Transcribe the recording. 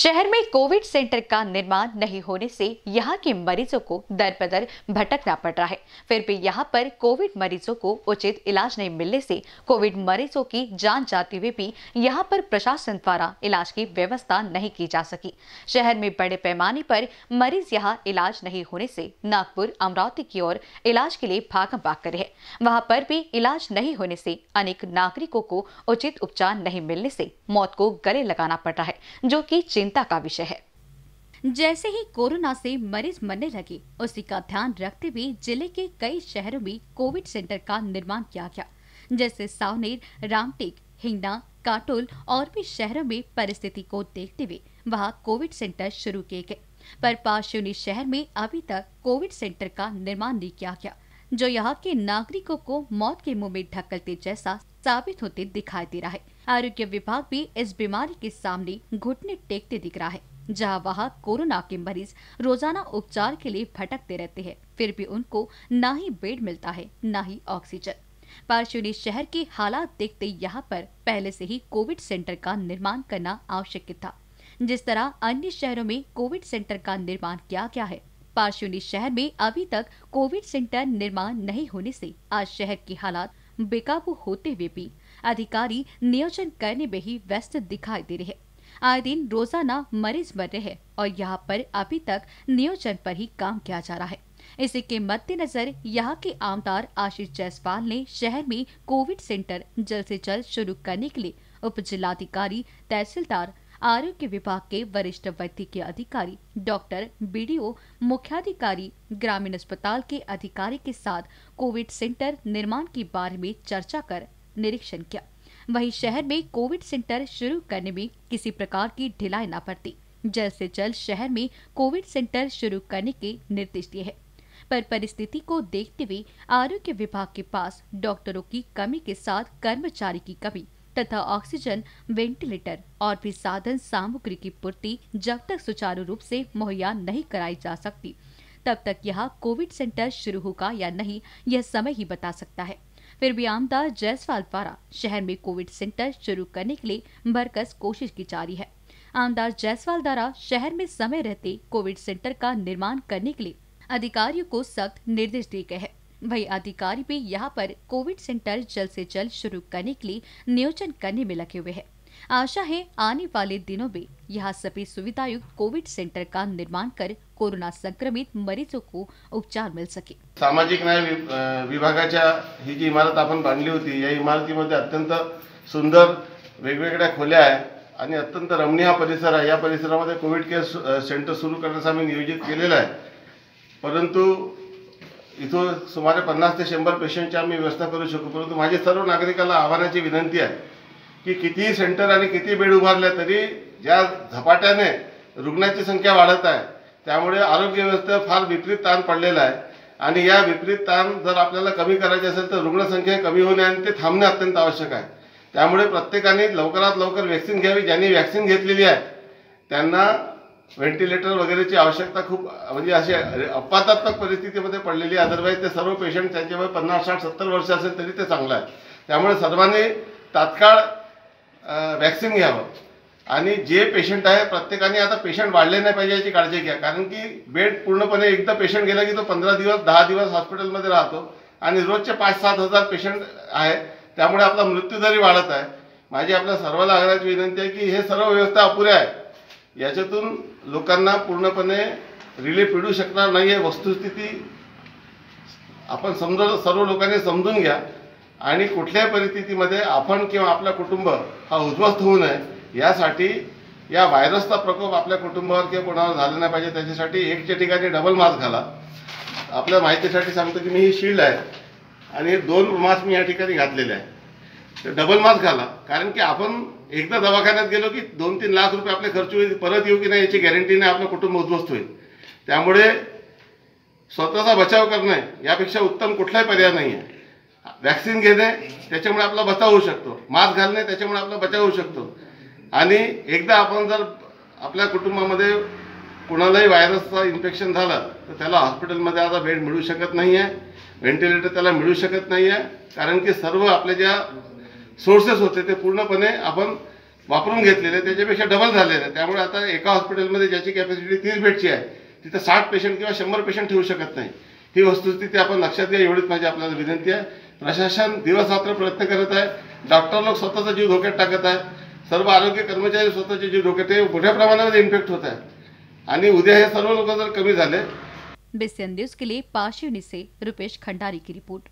शहर में Covid centre का निर्माण नहीं होने से यहाँ के मरीजों को दर बदर भटकना पड़ रहा है। फिर भी यहाँ पर कोविड मरीजों को उचित इलाज नहीं मिलने से कोविड मरीजों की जान जाते हुए भी यहाँ पर प्रशासन द्वारा इलाज की व्यवस्था नहीं की जा सकी। शहर में बड़े पैमाने पर मरीज़ यहाँ इलाज नहीं होने से नागपुर, अमरावती की ओर इलाज के लिए भागम भाग कर वहाँ पर भी इलाज नहीं होने से अनेक नागरिकों को उचित उपचार नहीं मिलने से मौत को गले लगाना पड़ रहा है, जो की चिंता का विषय है। जैसे ही कोरोना से मरीज़ मरने लगे, उसी का ध्यान रखते हुए ज़िले के कई शहरों में कोविड सेंटर का निर्माण किया गया, जैसे सावनेर, रामटेक, हिंगना, काटोल और भी शहरों में परिस्थिति को देखते हुए वहाँ कोविड सेंटर शुरू किए गए। पर पार्श्वनी शहर में अभी तक कोविड सेंटर का निर्माण नहीं किया गया, जो यहाँ के नागरिकों को मौत के मुँह में ढकलते जैसा साबित होते दिखाई दे रहा है। आरोग्य विभाग भी इस बीमारी के सामने घुटने टेकते दिख रहा है, जहाँ वहाँ कोरोना के मरीज़ रोज़ाना उपचार के लिए भटकते रहते हैं। फिर भी उनको न ही बेड मिलता है, न ही ऑक्सीजन। पार्श्वनी शहर के हालात देखते यहाँ पर पहले से ही कोविड सेंटर का निर्माण करना आवश्यक था। जिस तरह अन्य शहरों में कोविड सेंटर का निर्माण किया गया है, पार्श्वनी शहर में अभी तक कोविड सेंटर निर्माण नहीं होने से आज शहर के हालात बेकाबू होते हुए भी अधिकारी नियोजन करने में ही व्यस्त दिखाई दे रहे। आए दिन रोज़ाना मरीज़ मर रहे हैं और यहाँ पर अभी तक नियोजन पर ही काम किया जा रहा है। इसी के मद्देनजर यहाँ के आमदार आशीष जायसवाल ने शहर में कोविड सेंटर जल्द से जल्द शुरू करने के लिए उप जिलाधिकारी तहसीलदार, आरोग्य विभाग के वरिष्ठ वैद्यकीय अधिकारी, डॉक्टर, बीडीओ, मुख्याधिकारी, ग्रामीण अस्पताल के अधिकारी के साथ कोविड सेंटर निर्माण के बारे में चर्चा कर निरीक्षण किया। वहीं शहर में कोविड सेंटर शुरू करने में किसी प्रकार की ढिलाई न पड़ती जल्द से जल्द शहर में कोविड सेंटर शुरू करने के निर्देश दिए हैं। पर परिस्थिति को देखते हुए आरोग्य विभाग के पास डॉक्टरों की कमी के साथ कर्मचारी की कमी तथा ऑक्सीजन, वेंटिलेटर और भी साधन सामग्री की पूर्ति जब तक सुचारू रूप से मुहैया नहीं कराई जा सकती, तब तक यह कोविड सेंटर शुरू होगा या नहीं, यह समय ही बता सकता है। फिर भी आमदार जायसवाल द्वारा शहर में कोविड सेंटर शुरू करने के लिए बरकस कोशिश की जा रही है। आमदार जायसवाल द्वारा शहर में समय रहते कोविड सेंटर का निर्माण करने के लिए अधिकारियों को सख्त निर्देश दिए गए हैं। वही अधिकारी भी यहाँ पर कोविड सेंटर जल्द से जल्द शुरू करने के लिए नियोजन करने में लगे हुए हैं। आशा है आने वाले दिनों में यहाँ सभी सुविधायुक्त कोविड सेंटर का निर्माण कर कोरोना संक्रमित मरीजों को उपचार मिल सके। सामाजिक न्याय वि- विभागाच्या ही जी इमारत आपण बांधली होती या इमारतीमध्ये अत्यंत सुंदर वेगवेगळ्या खोल्या आहे आणि अत्यंत रमणीय हा परिसर आहे. या परिसरामध्ये कोविड केअर सेंटर सुरू करण्याचं आम्ही नियोजित केलेलं आहे. परंतु इथून सुमारे पन्नास ते शंभर पेशंटची आम्ही व्यवस्था करू शकू परंतु माझी सर्व नागरिकाला आव्हानाची विनंती आहे की कितीही सेंटर आणि किती बेड उभारल्या तरी ज्या झपाट्याने रुग्णाची संख्या वाढत आहे त्यामुळे आरोग्य व्यवस्थेवर फार विपरीत ताण पडलेला आहे. आणि या विपरीत ताण जर आपल्याला कमी करायचे असेल तर रुग्णसंख्या कमी होणे आणि ते थांबणे अत्यंत आवश्यक आहे. त्यामुळे प्रत्येकाने लवकरात लवकर वॅक्सिन घ्यावी ज्यांनी वॅक्सिन घेतलेली आहे त्यांना व्हेंटिलेटर वगैरेची आवश्यकता खूप म्हणजे अशी अपातात्मक परिस्थितीमध्ये पडलेली आहे. अदरवाईज ते सर्व पेशंट त्यांचे वय पन्नास साठ सत्तर वर्ष असेल तरी ते चांगलं आहे. त्यामुळे सर्वांनी तात्काळ वॅक्सिन घ्यावं. आणि जे पेशंट आहे प्रत्येकाने आता पेशंट वाढले नाही पाहिजे याची काळजी घ्या. कारण की बेड पूर्णपणे एकदा पेशंट गेला की तो पंधरा दिवस दहा दिवस हॉस्पिटलमध्ये राहतो. आणि रोजचे पाच सात हजार पेशंट आहे. त्यामुळे आपला मृत्यूदरही वाढत आहे. माझी आपल्या सर्वांना आग्रहाची विनंती आहे की हे सर्व व्यवस्था अपुऱ्या आहे याच्यातून लोकांना पूर्णपणे रिलीफ मिळू शकणार नाही आहे वस्तुस्थिती आपण समजा सर्व लोकांनी समजून घ्या. आणि कुठल्याही परिस्थितीमध्ये आपण किंवा आपलं कुटुंब हा उद्ध्वस्त होऊ नये यासाठी या व्हायरसचा प्रकोप आपल्या कुटुंबावर किंवा कोणावर झाला नाही पाहिजे त्याच्यासाठी एकच्या ठिकाणी डबल मास्क घाला. आपल्या माहितीसाठी सांगतो की मी ही शील्ड आहे आणि दोन मास्क मी या ठिकाणी घातलेले आहे. तर डबल मास्क घाला. कारण की आपण एकदा दवाखान्यात गेलो की दोन तीन लाख रुपये आपले खर्च होईल परत येऊ की नाही याची गॅरंटी नाही आपलं कुटुंब उद्ध्वस्त होईल. त्यामुळे स्वतःचा बचाव करणे यापेक्षा उत्तम कुठलाही पर्याय नाही आहे वॅक्सिन घेणे त्याच्यामुळे आपला बचाव होऊ शकतो. मास्क घालणे त्याच्यामुळे आपला बचाव होऊ शकतो. आणि एकदा आपण जर आपल्या कुटुंबामध्ये कुणालाही व्हायरसचा इन्फेक्शन झालं तर त्याला हॉस्पिटलमध्ये आता बेड मिळू शकत नाही आहे व्हेंटिलेटर त्याला मिळू शकत नाही आहे कारण की सर्व आपले ज्या सोर्सेस होते ते पूर्णपणे आपण वापरून घेतलेले त्याच्यापेक्षा डबल झालेलं. आहे त्यामुळे आता एका हॉस्पिटलमध्ये ज्याची कॅपॅसिटी तीस बेडची आहे तिथं साठ पेशंट किंवा शंभर पेशंट ठेवू शकत नाही. ही वस्तुस्थिती आपण लक्षात घ्या एवढीच माझी आपल्याला विनंती आहे. प्रशासन दिवस रात्र प्रयत्न करत आहे. डॉक्टर लोक स्वतःचा जीव धोक्यात टाकत आहे. सर्व आरोग्य कर्मचारी स्वतःचे जीव धोक्यात आहे. मोठ्या प्रमाणामध्ये इन्फेक्ट होत आहे. उद्या हे सर्व जर कमी झाले न्यूज़ के लिए पाशी से रुपेश खंडारी की रिपोर्ट.